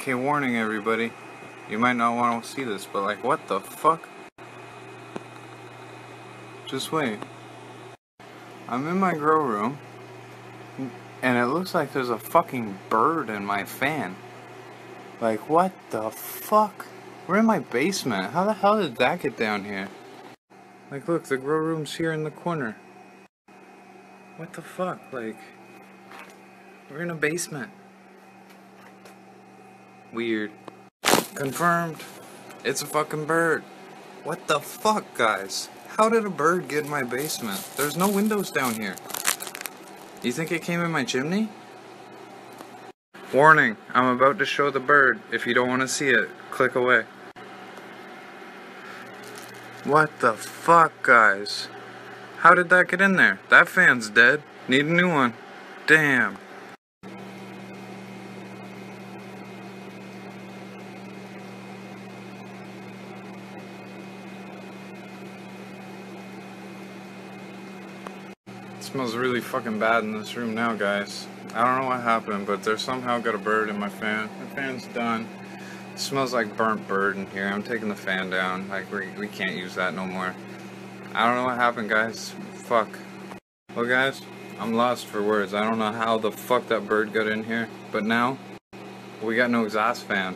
Okay, warning everybody. You might not want to see this, but like, what the fuck? Just wait. I'm in my grow room, and it looks like there's a fucking bird in my fan. Like, what the fuck? We're in my basement. How the hell did that get down here? Like, look, the grow room's here in the corner. What the fuck? Like, we're in a basement. Weird. Confirmed. It's a fucking bird. What the fuck, guys? How did a bird get in my basement? There's no windows down here. You think it came in my chimney? Warning, I'm about to show the bird. If you don't want to see it, click away. What the fuck, guys? How did that get in there? That fan's dead. Need a new one. Damn. Smells really fucking bad in this room now, guys. I don't know what happened, but there's somehow got a bird in my fan. My fan's done. It smells like burnt bird in here. I'm taking the fan down. Like, we, we can't use that no more. I don't know what happened, guys. Fuck. Well, guys, I'm lost for words. I don't know how the fuck that bird got in here. But now, we got no exhaust fan.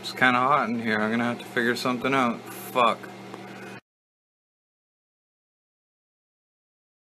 It's kind of hot in here. I'm gonna have to figure something out. Fuck.